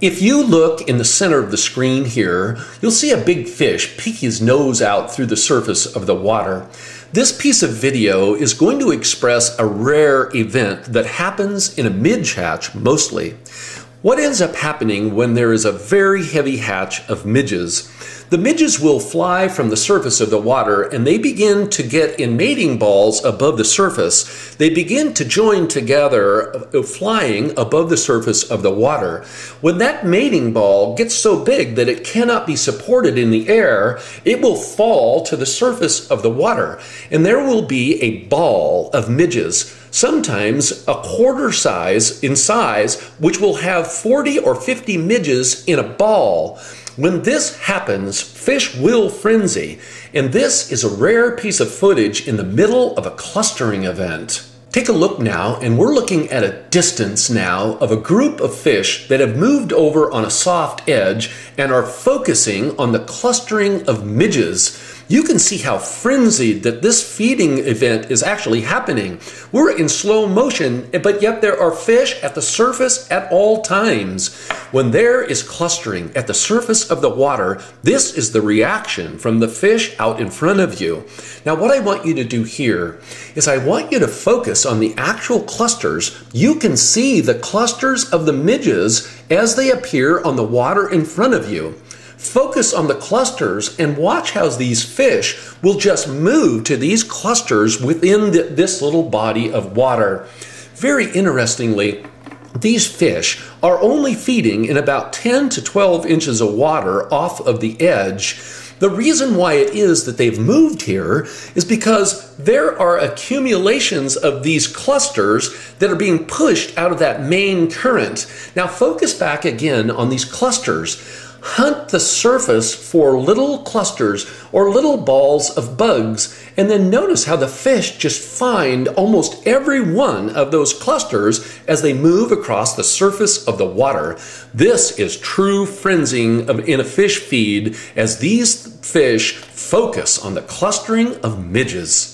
If you look in the center of the screen here, you'll see a big fish peek his nose out through the surface of the water. This piece of video is going to express a rare event that happens in a midge hatch mostly. What ends up happening when there is a very heavy hatch of midges? The midges will fly from the surface of the water and they begin to get in mating balls above the surface. They begin to join together, uh, flying above the surface of the water. When that mating ball gets so big that it cannot be supported in the air, it will fall to the surface of the water and there will be a ball of midges sometimes a quarter size in size, which will have 40 or 50 midges in a ball. When this happens, fish will frenzy, and this is a rare piece of footage in the middle of a clustering event. Take a look now, and we're looking at a distance now of a group of fish that have moved over on a soft edge and are focusing on the clustering of midges you can see how frenzied that this feeding event is actually happening. We're in slow motion, but yet there are fish at the surface at all times. When there is clustering at the surface of the water, this is the reaction from the fish out in front of you. Now, what I want you to do here is I want you to focus on the actual clusters. You can see the clusters of the midges as they appear on the water in front of you. Focus on the clusters and watch how these fish will just move to these clusters within the, this little body of water. Very interestingly, these fish are only feeding in about 10 to 12 inches of water off of the edge. The reason why it is that they've moved here is because there are accumulations of these clusters that are being pushed out of that main current. Now focus back again on these clusters hunt the surface for little clusters or little balls of bugs, and then notice how the fish just find almost every one of those clusters as they move across the surface of the water. This is true frenzying in a fish feed as these fish focus on the clustering of midges.